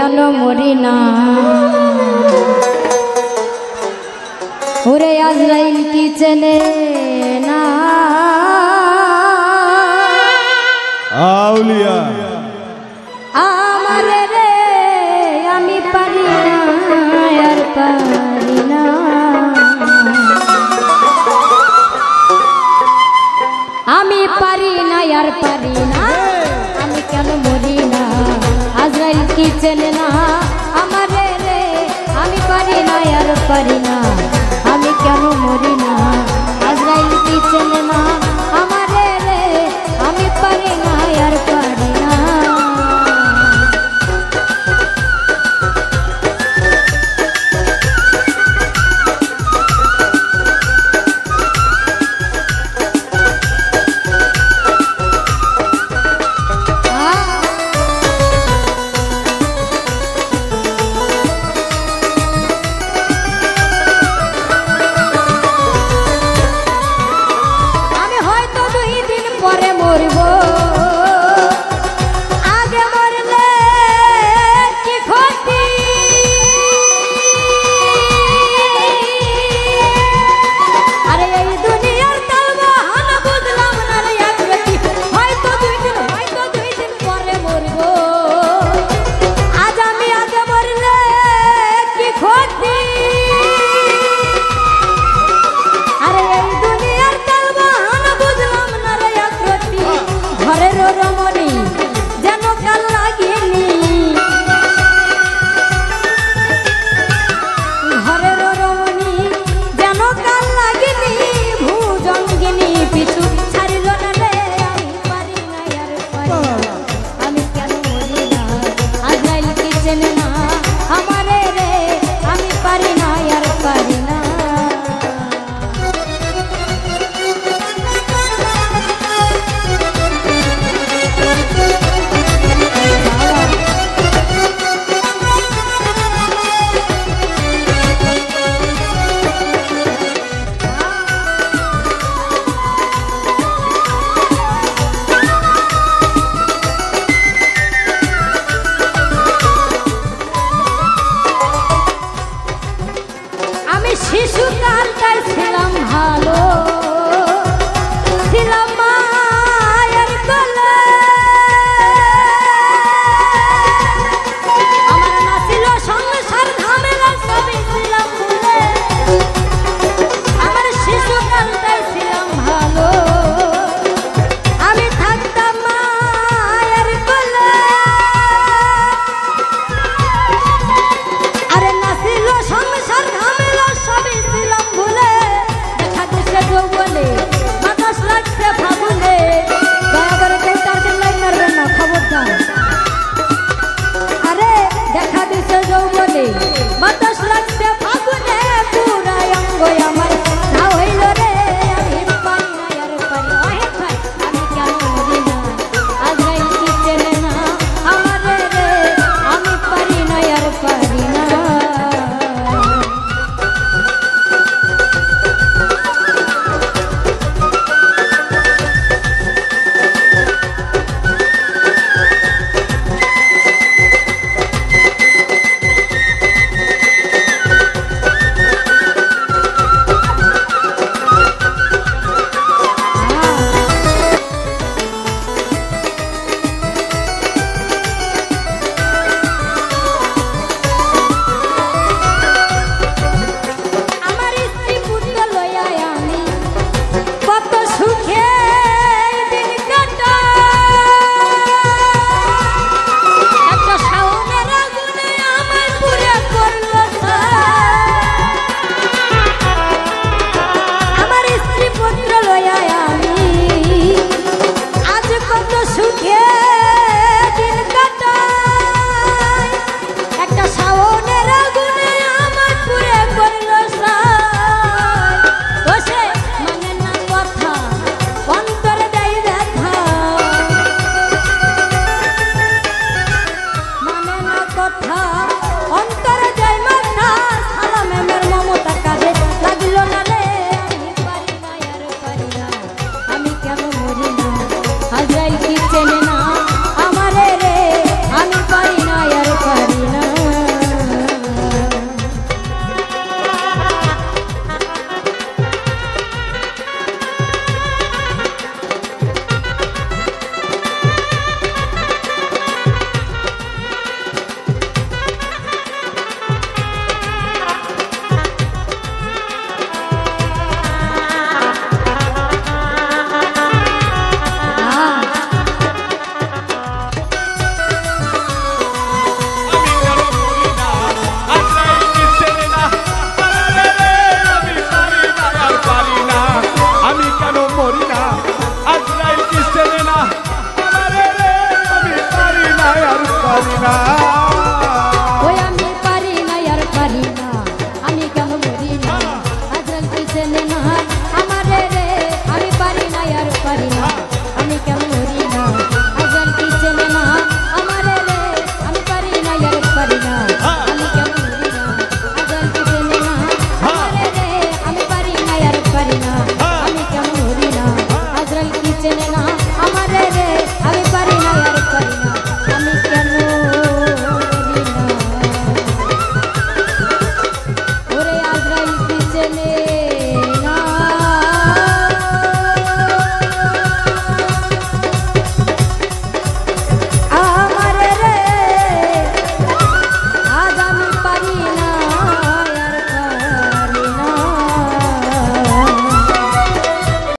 কেন মরি না? ওরে আজরাইল কি চেনে না? আউলিয়া। কি চেনে না। আমার রে, আমি পারি না, আর পারি না। আমি কেন মরি না? আজরাইল কি চেনে না? কথা